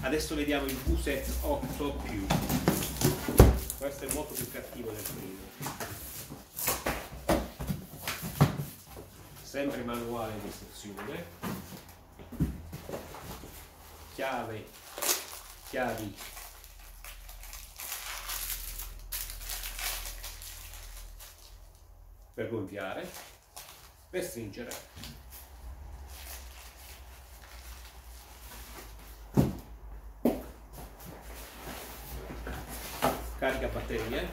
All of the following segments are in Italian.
adesso vediamo il V7 8 più. Questo è molto più cattivo del primo. Sempre manuale di istruzione chiave chiavi. Per gonfiare. Per stringere carica batterie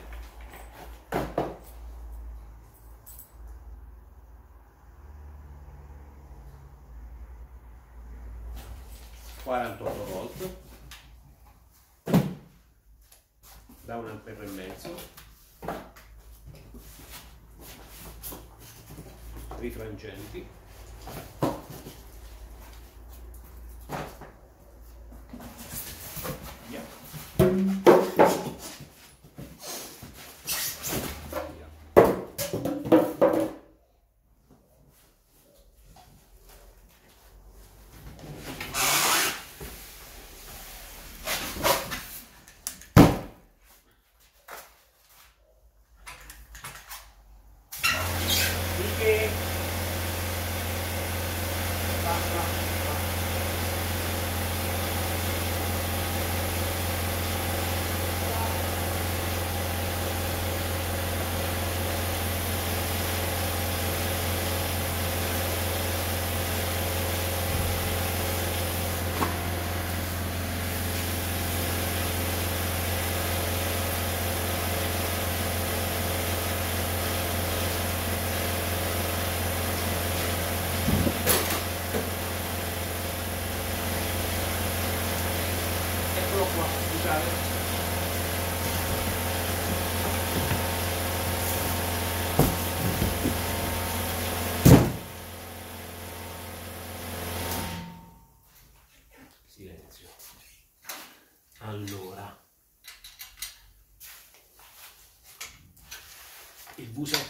quarantotto volt. Da un mezzo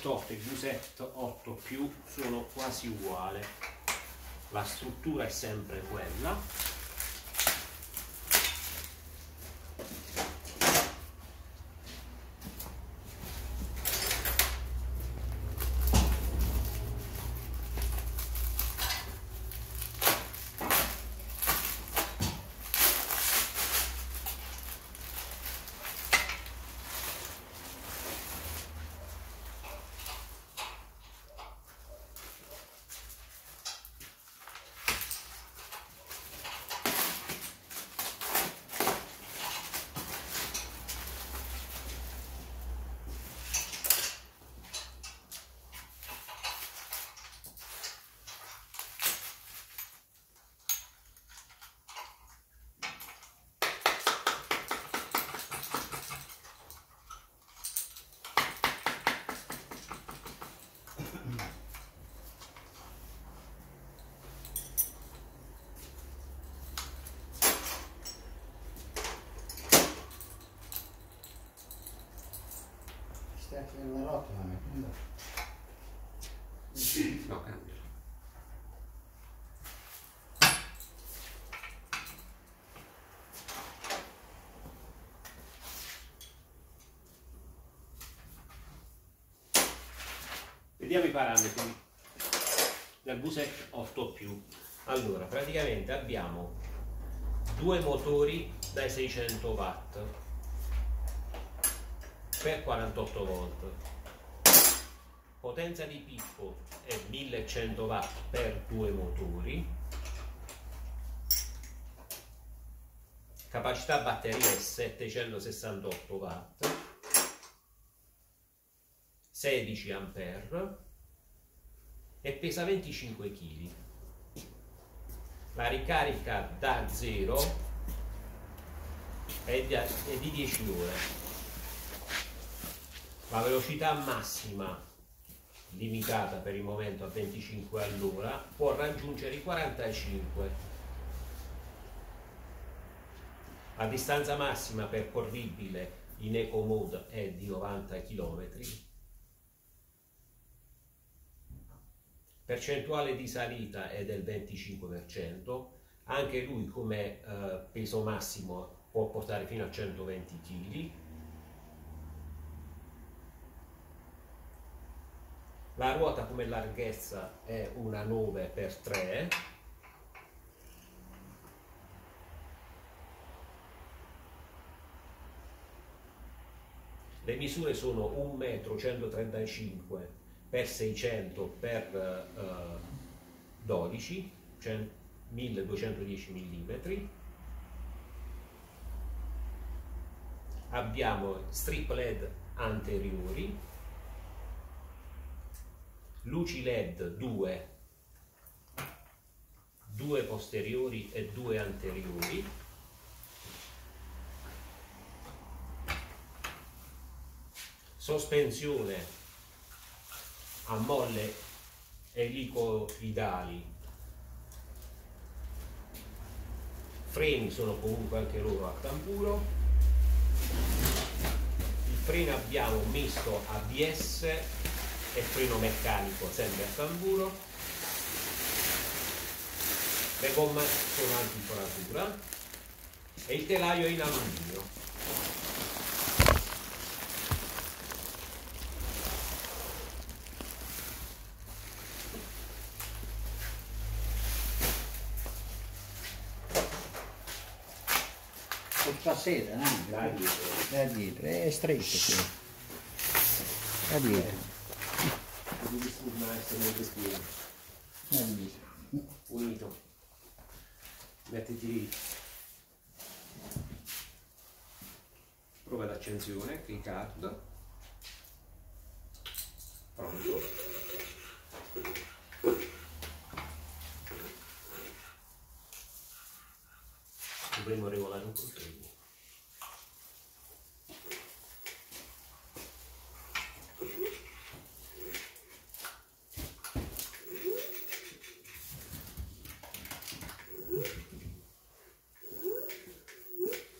V7 8 e V7 8 più sono quasi uguali la struttura è sempre quella anche nella rotola, quindi... No, cambia. Vediamo i parametri del Busec 8 più. Allora, praticamente abbiamo due motori dai 600 watt per 48 volt potenza di picco è 1100 watt per due motori. Capacità batteria è 768 watt. 16 ampere. E pesa 25 kg la ricarica da 0 è di 10 ore la velocità massima limitata per il momento a 25 all'ora può raggiungere i 45 la distanza massima percorribile in eco mode è di 90 km percentuale di salita è del 25% anche lui come eh, peso massimo può portare fino a 120 kg. La ruota come larghezza è una 9x3 Le misure sono 1,135 m per 600 per uh, 12, cioè 1210 mm. Abbiamo strip LED anteriori, luci LED 2, 2 posteriori e 2 anteriori. Sospensione a molle elicoidali. Freni sono comunque anche loro a tamburo il freno abbiamo misto ABS e freno meccanico sempre a tamburo le gomme sono antiforatura e il telaio è in alluminio Questa sera, no? Da dietro. Da dietro, è stretto, sì. Da dietro. Devi sfumare essere pieno. Da dietro. Unito. Mettiti lì. Prova d'accensione, Riccardo. Pronto. Dovremmo regolare un pochino.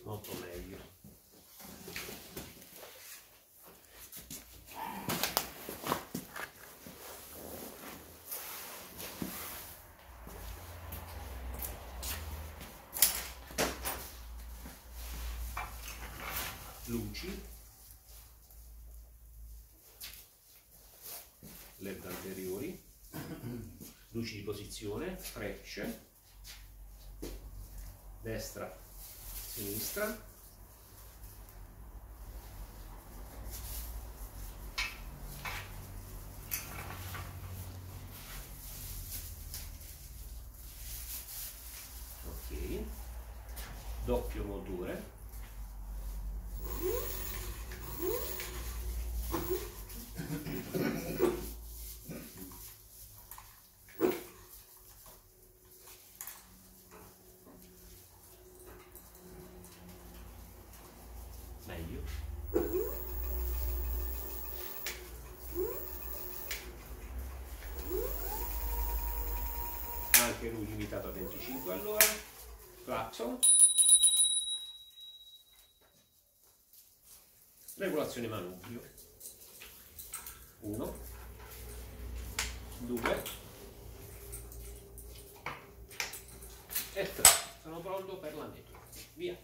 Molto meglio. Luci. Led anteriori. Luci di posizione frecce. Destra sinistra. Doppio motore lui limitato a 25 all'ora. Clacson regolazione manubrio. 1 2 e 3 sono pronto per la metro. Via